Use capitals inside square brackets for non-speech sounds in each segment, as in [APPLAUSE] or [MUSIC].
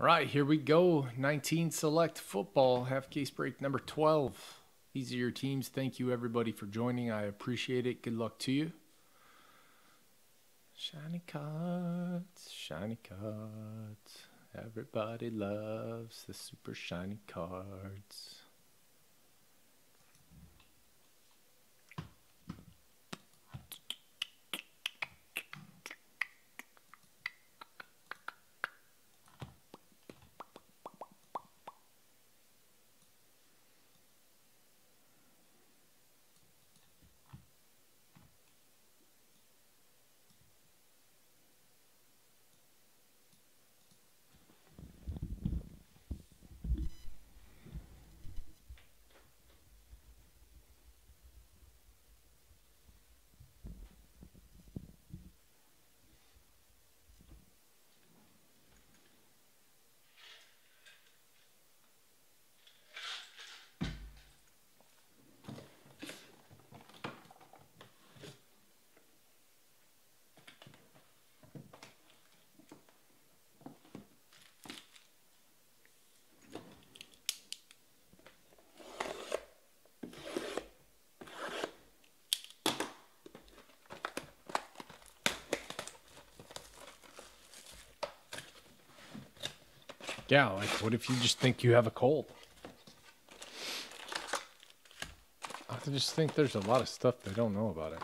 All right, here we go. 19 select football, half case break number 12. These are your teams. Thank you, everybody, for joining. I appreciate it. Good luck to you. Shiny cards, shiny cards. Everybody loves the super shiny cards. Yeah, like what if you just think you have a cold? I just think there's a lot of stuff they don't know about it.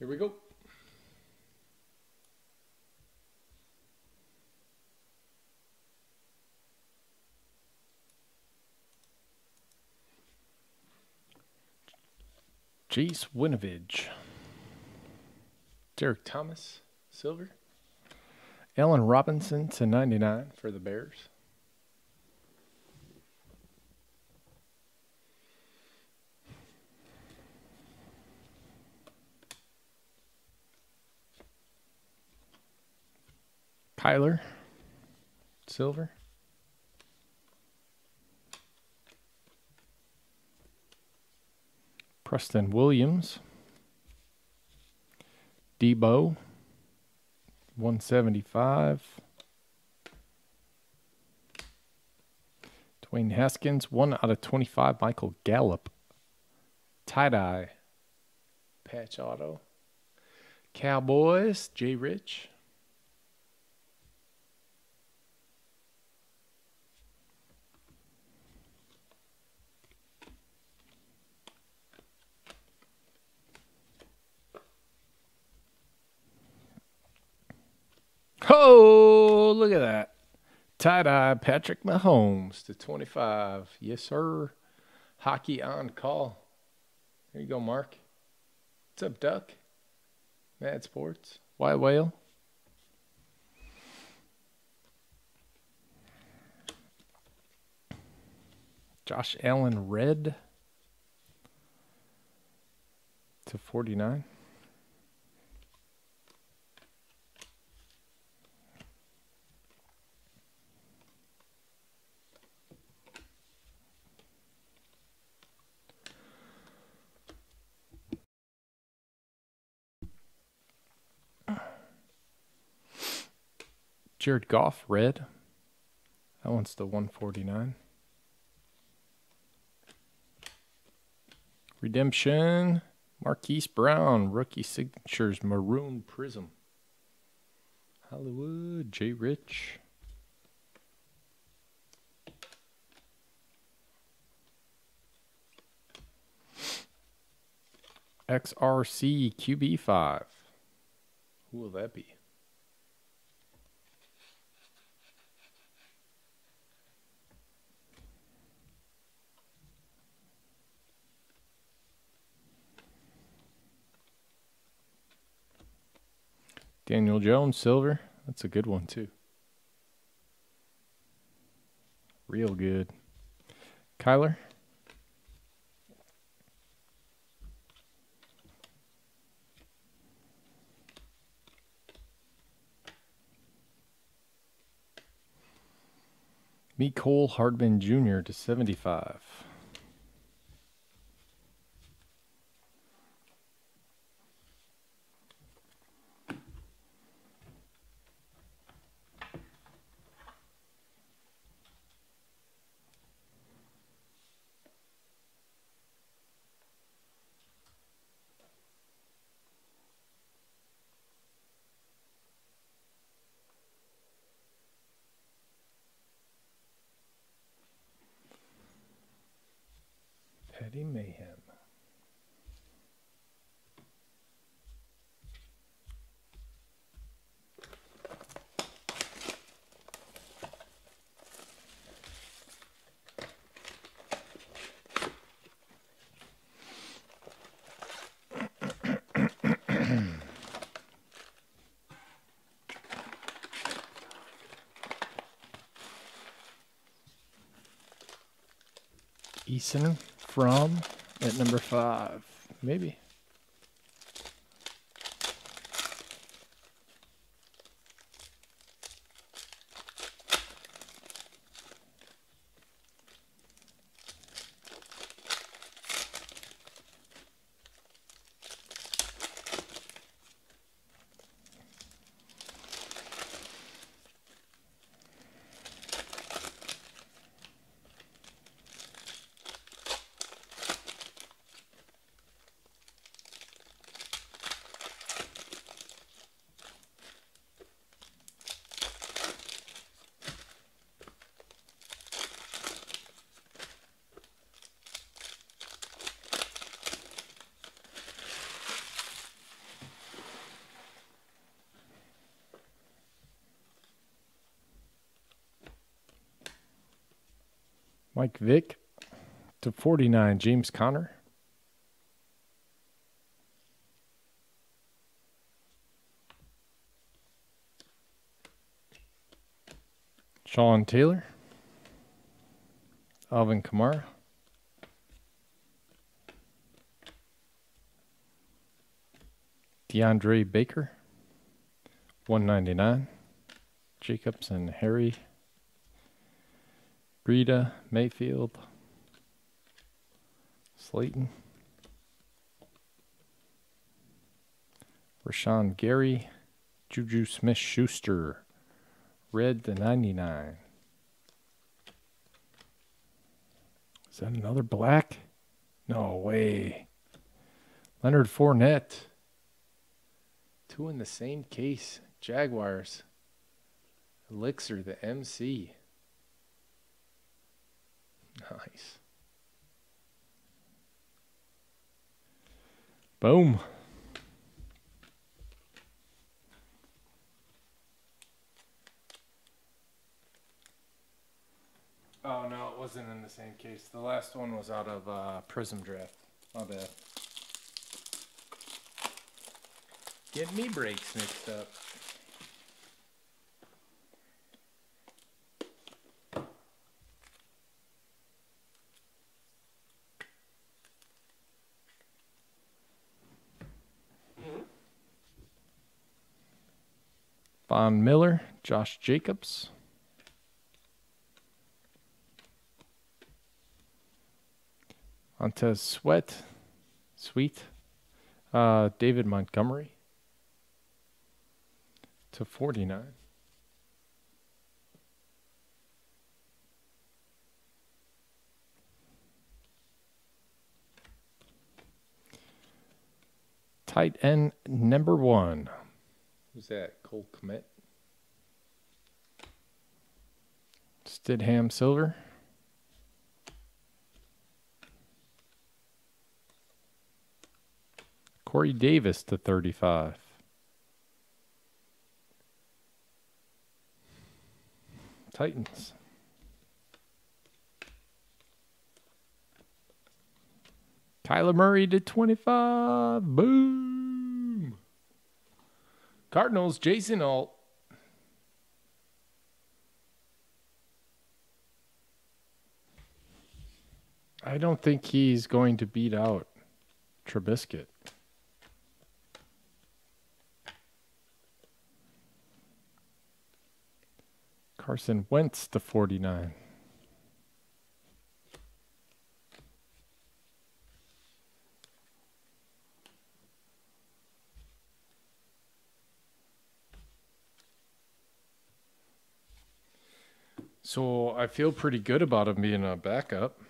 Here we go. Chase Winovich. Derrick Thomas, silver. Allen Robinson to 99 for the Bears. Kyler, silver. Preston Williams. Deebo, 175. Dwayne Haskins, 1 out of 25. Michael Gallup. Tie dye. Patch auto. Cowboys, Jay Rich. Oh, look at that. Tie dye Patrick Mahomes to 25. Yes, sir. Hockey on call. There you go, Mark. What's up, Duck? Mad Sports. White Whale. Josh Allen red to 49. Jared Goff, red. That one's the 149. Redemption. Marquise Brown, rookie signatures, maroon prism. Hollywood, J. Rich. XRC QB5. Who will that be? Daniel Jones, silver. That's a good one, too. Real good. Kyler. Mecole Hardman Jr. to 75. Petty Mayhem. From at number five. Maybe. Mike Vick to 49, James Conner. Sean Taylor. Alvin Kamara. DeAndre Baker. 199. Jacobs and Harry Breida, Mayfield, Slayton, Rashan Gary, Juju Smith Schuster, Red the 99. Is that another black? No way. Leonard Fournette. Two in the same case. Jaguars. Elixir, the MC. Nice. Boom. Oh no, it wasn't in the same case. The last one was out of uh, Prism Draft. My bad. Get me breaks mixed up. Von Miller, Josh Jacobs. Montez Sweat, Sweet, uh, David Montgomery to 49. Tight end number one, Who's that? Cole Kmet. Stidham Silver. Corey Davis to 35. Titans. Kyler Murray to 25. Boom. Cardinals, Jason Alt. I don't think he's going to beat out Trubisky. Carson Wentz to 49. So I feel pretty good about him being a backup.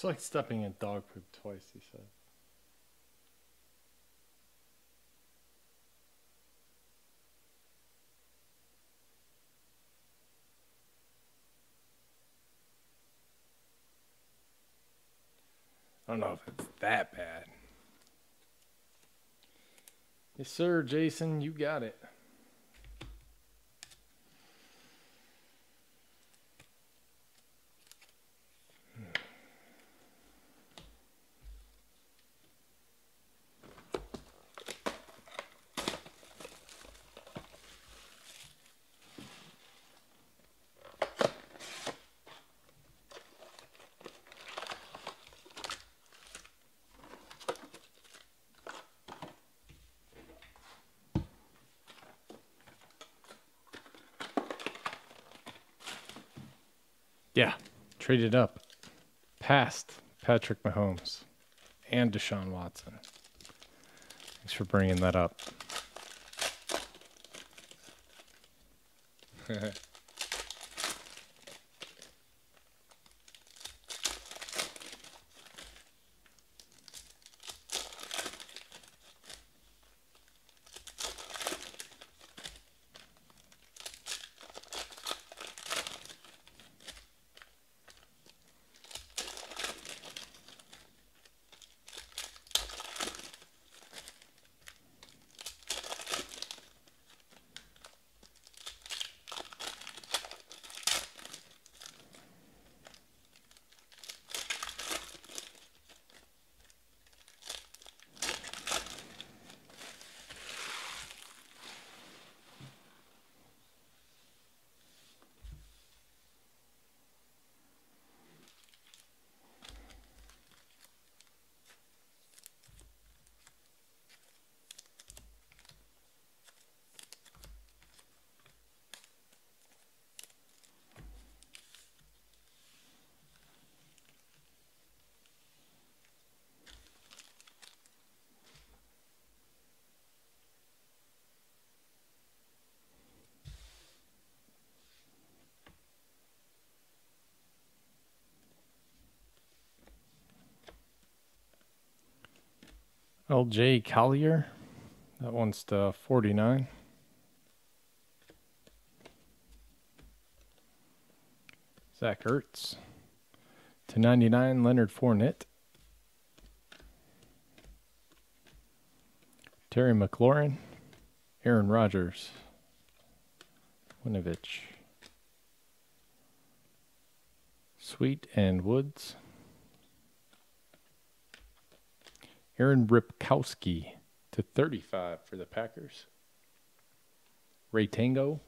It's like stepping in dog poop twice, he said. I don't know if it's that bad. Yes, sir, Jason, you got it. Yeah, traded up past Patrick Mahomes and Deshaun Watson. Thanks for bringing that up. [LAUGHS] LJ Collier. That one's to 49. Zach Ertz. To 99, Leonard Fournette. Terry McLaurin. Aaron Rodgers. Winovich. Sweet and Woods. Aaron Ripkowski to 35 for the Packers. Ray Tango.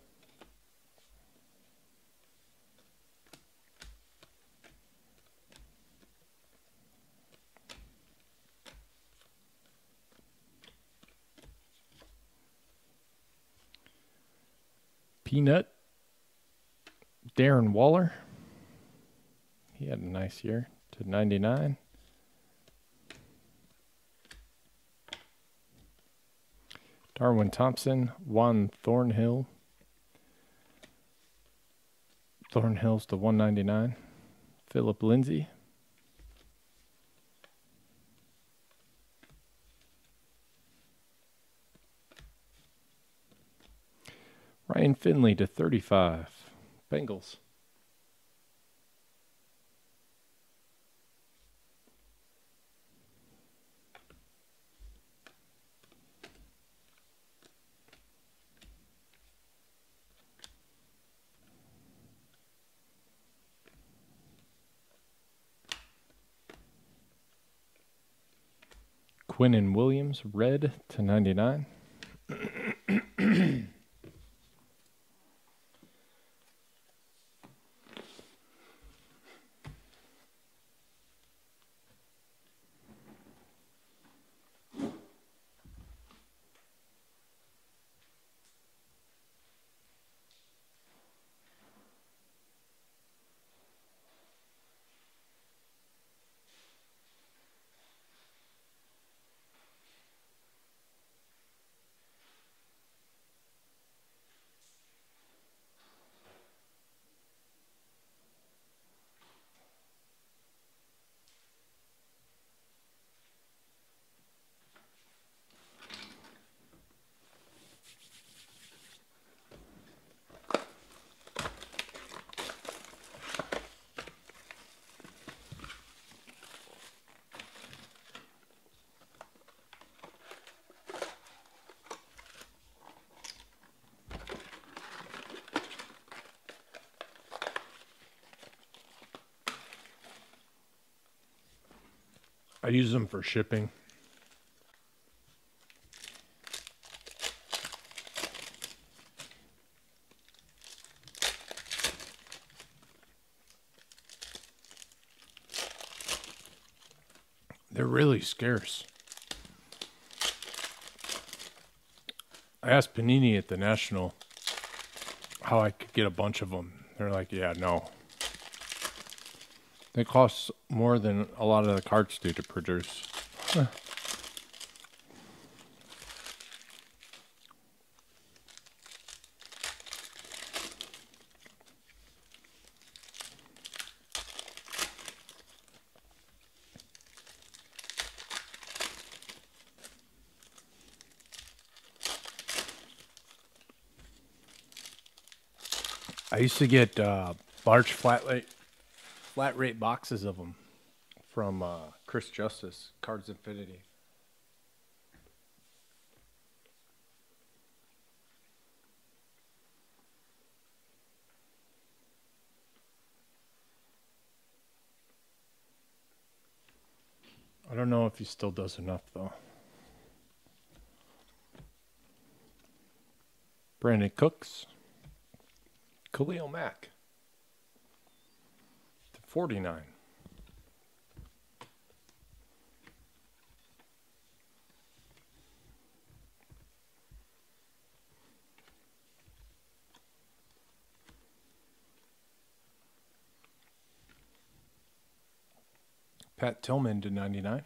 Peanut. Darren Waller. He had a nice year to 99. Darwin Thompson, Juan Thornhill. Thornhill's to 199. Phillip Lindsay. Ryan Finley to 35. Bengals. Quinnen Williams, red to 99. [CLEARS THROAT] I use them for shipping. They're really scarce. I asked Panini at the National how I could get a bunch of them. They're like, yeah, no. They cost more than a lot of the carts do to produce. I used to get uh, large flat rate, flat rate boxes of them from uh, Chris Justice, Cards Infinity. I don't know if he still does enough though. Brandin Cooks. Khalil Mack. To 49. Pat Tillman to 99.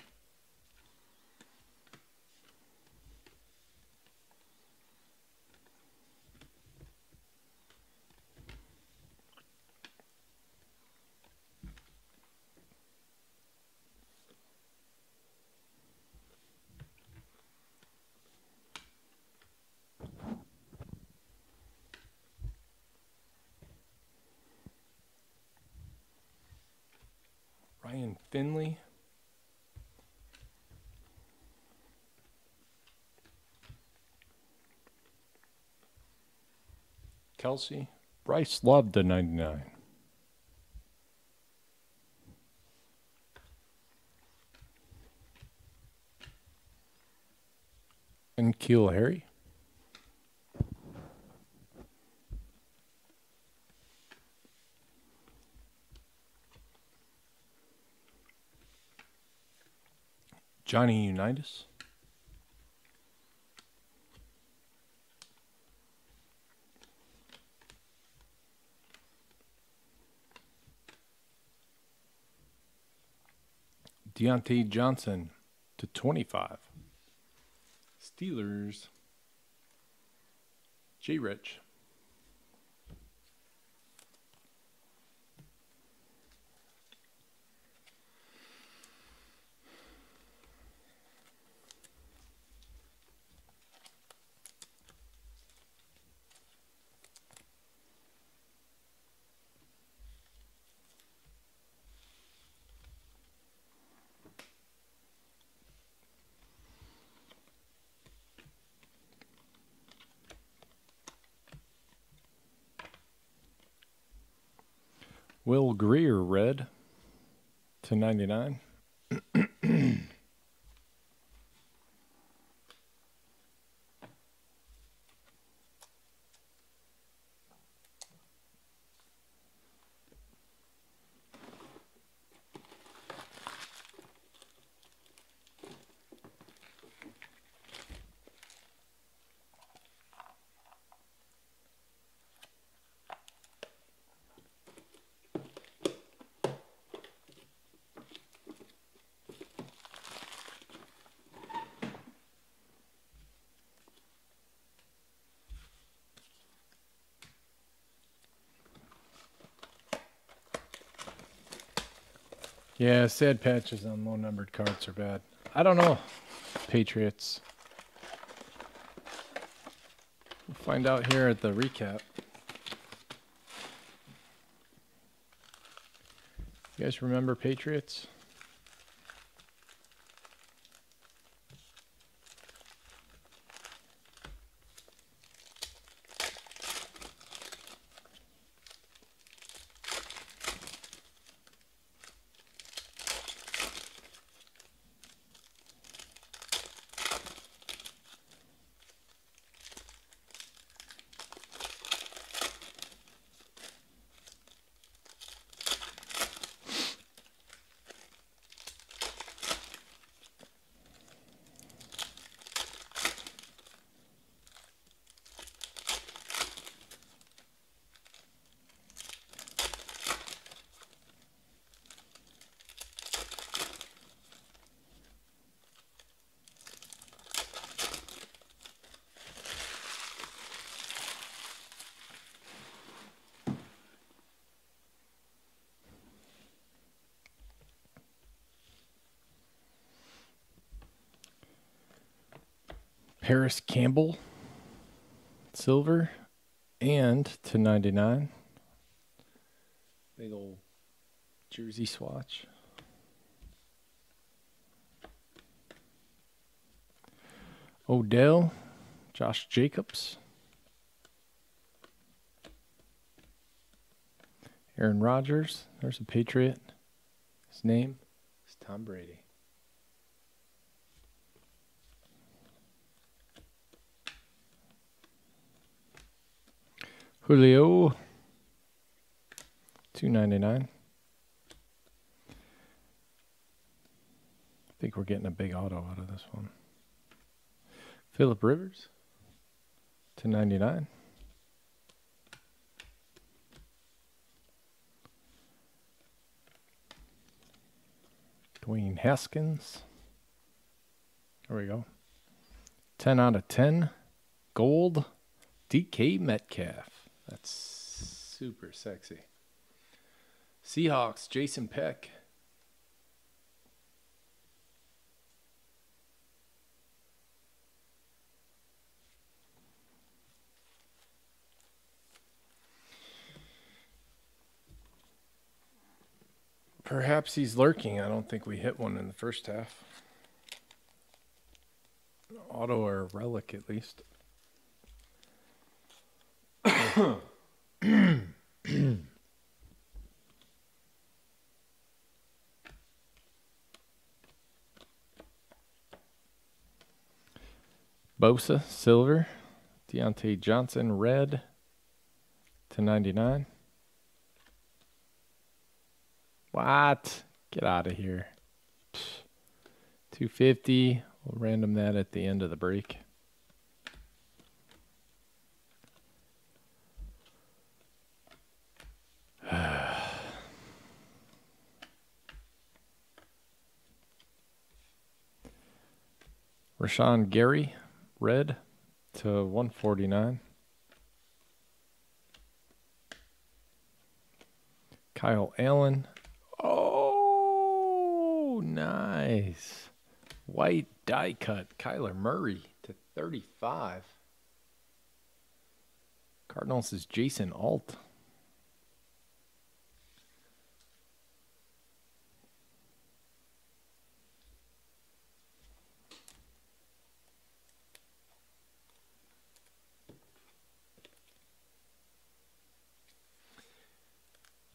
Finley. Kelce. Bryce Love to 99. N'Keal Harry. Johnny Unitas. Diontae Johnson to 25. Steelers. J. Rich. Will Grier red to 99. Yeah, sad patches on low numbered cards are bad. I don't know. Patriots. We'll find out here at the recap. You guys remember Patriots? Parris Campbell, silver, and to 99. Big old jersey swatch. Odell, Josh Jacobs, Aaron Rodgers. There's a Patriot. His name is Tom Brady. Julio, two ninety nine. I think we're getting a big auto out of this one. Philip Rivers, two ninety nine. Dwayne Haskins. There we go. 10 out of 10. Gold. DK Metcalf. That's super sexy. Seahawks, Jason Peck. Perhaps he's lurking. I don't think we hit one in the first half. Auto or relic, at least. [COUGHS] Bosa, silver. Diontae Johnson, red to 99. What? Get out of here. 250. We'll random that at the end of the break. [SIGHS] Rashan Gary, red to 149. Kyle Allen. Oh, nice. White die cut. Kyler Murray to 35. Cardinals is Jason Alt.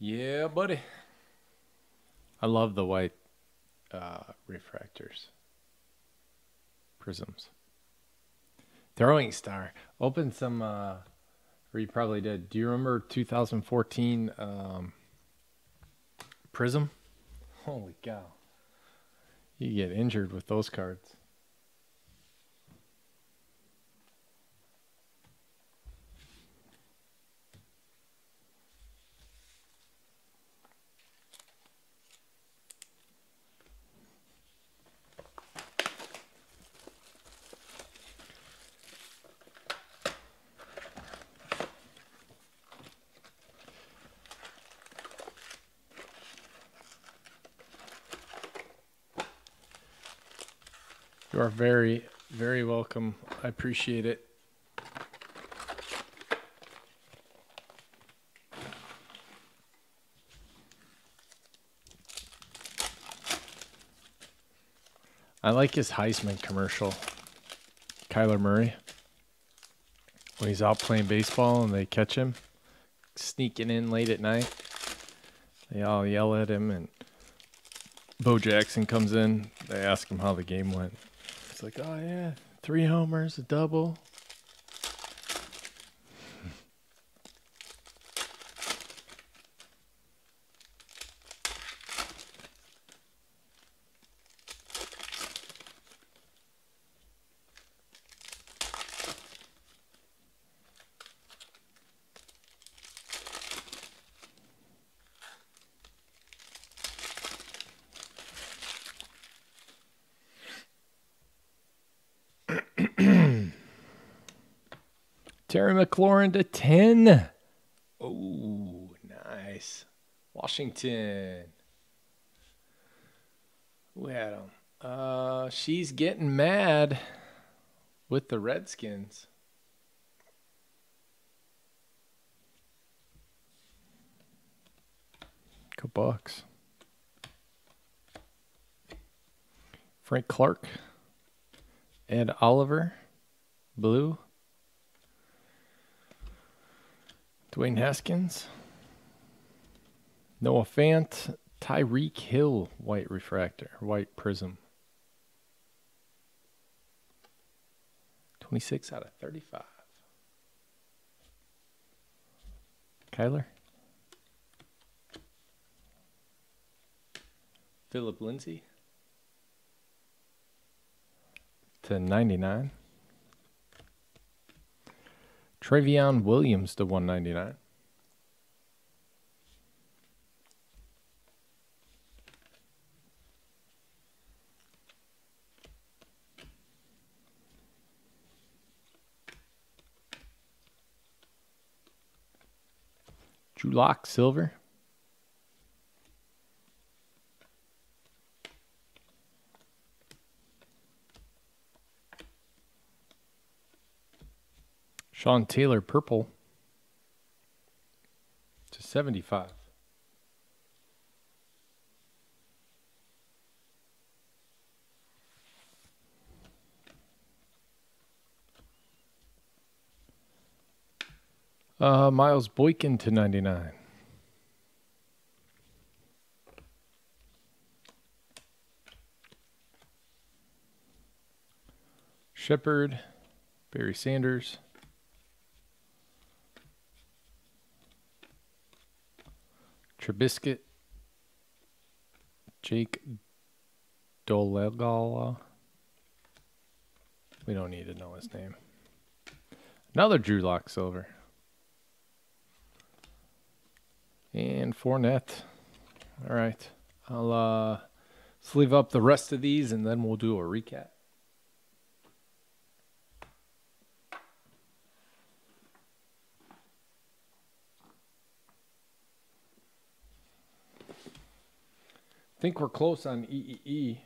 Yeah, buddy. I love the white uh, refractors, prisms. Throwing star. Open some, uh, or you probably did. Do you remember 2014 um, prism? Holy cow. You get injured with those cards. You are very, very welcome. I appreciate it. I like his Heisman commercial. Kyler Murray. When he's out playing baseball and they catch him sneaking in late at night. They all yell at him and Bo Jackson comes in. They ask him how the game went. It's like, oh yeah, three homers, a double. Terry McLaurin to 10. Oh, nice. Washington. Who had him? Uh, she's getting mad with the Redskins. Go Bucks. Frank Clark. Ed Oliver. Blue. Dwayne Haskins. Noah Fant. Tyreek Hill. White refractor. White prism. 26 out of 35. Kyler. Phillip Lindsay. To 99. Trayveon Williams to 199. Drew Lock, silver. Sean Taylor, purple to 75. Uh, Miles Boykin to 99. Shepard Barry Sanders. Trubisky. Jake Dolegala. We don't need to know his name. Another Drew Lock Silver. And Fournette. All right. I'll uh, sleeve up the rest of these and then we'll do a recap. Think we're close on EEE.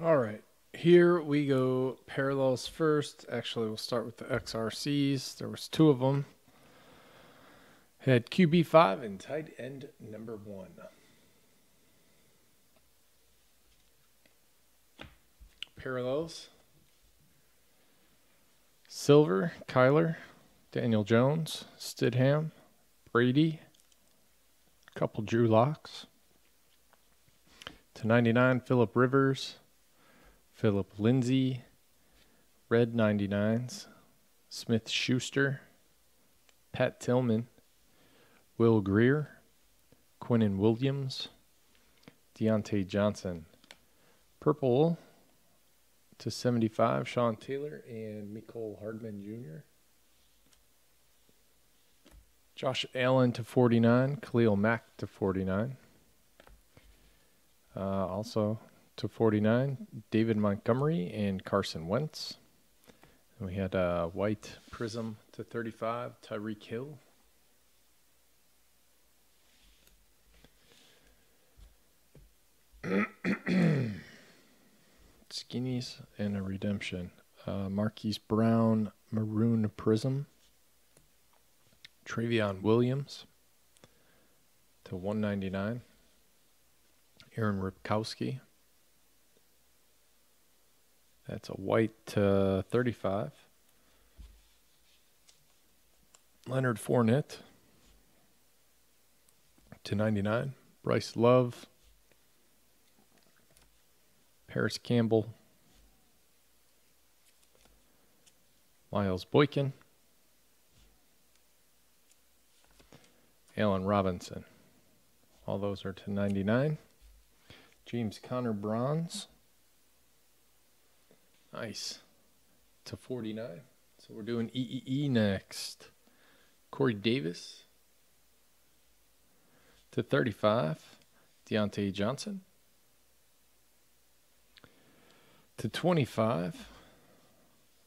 All right. Here we go parallels first. Actually, we'll start with the XRCs. There was two of them. Had QB5 and tight end number 1. Parallels. Silver, Kyler, Daniel Jones, Stidham, Brady, a couple Drew Locks. To 99, Philip Rivers, Phillip Lindsay, Red 99s, Smith Schuster, Pat Tillman, Will Grier, Quinnen Williams, Diontae Johnson, Purple to 75, Sean Taylor and Mecole Hardman Jr. Josh Allen to 49, Khalil Mack to 49. Uh, also to 49, David Montgomery and Carson Wentz. And we had a uh, white prism to 35, Tyreek Hill. [CLEARS THROAT] Skinnies and a redemption. Uh, Marquise Brown, maroon prism. Trayveon Williams to 199. Aaron Ripkowski. That's a white to 35. Leonard Fournette to 99. Bryce Love. Parris Campbell. Miles Boykin. Allen Robinson. All those are to 99. James Conner Bronze. Nice. To 49. So we're doing EEE next. Corey Davis. To 35. Diontae Johnson. To 25.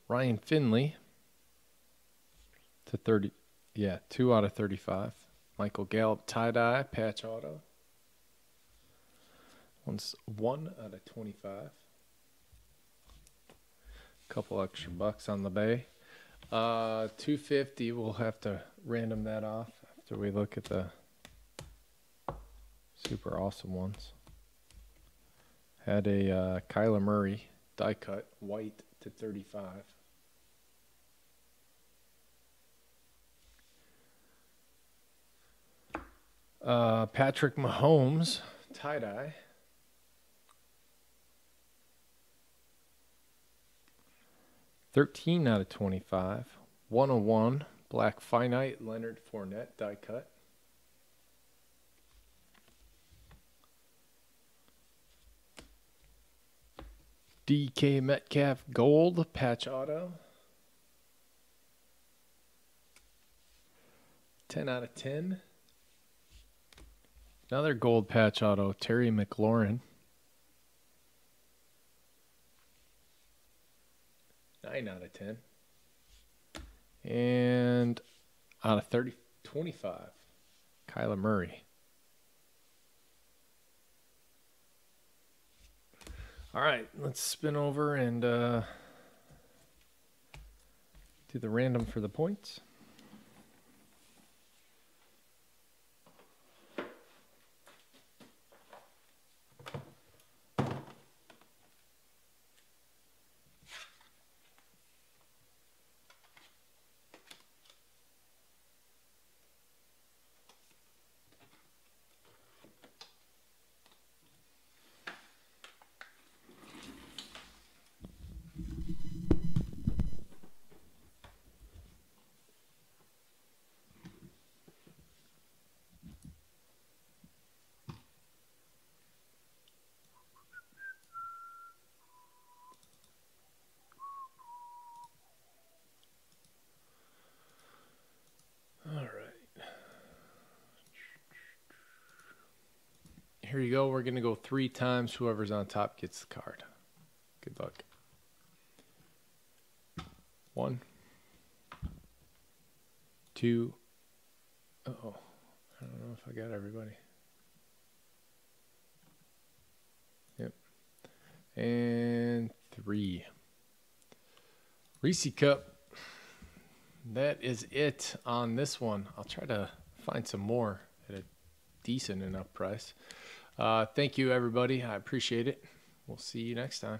Ryan Finley. To 30. Yeah, 2 out of 35. Michael Gallup tie dye patch auto. One's one out of twenty-five. Couple extra bucks on the bay. Uh, two fifty. We'll have to random that off after we look at the super awesome ones. Had a uh, Kyler Murray die cut white to thirty-five. Uh, Patrick Mahomes, tie dye. Thirteen out of twenty-five. One oh one. Black finite Leonard Fournette die cut. DK Metcalf gold patch auto. 10 out of 10. Another gold patch auto, Terry McLaurin. Nine out of ten. And out of 30, 25, Kyler Murray. All right, let's spin over and uh, do the random for the points. Go. We're going to go three times. Whoever's on top gets the card. Good luck. One, two. Oh, I don't know if I got everybody. Yep. And three. Reese Cup. That is it on this one. I'll try to find some more at a decent enough price. Uh, thank you, everybody. I appreciate it. We'll see you next time.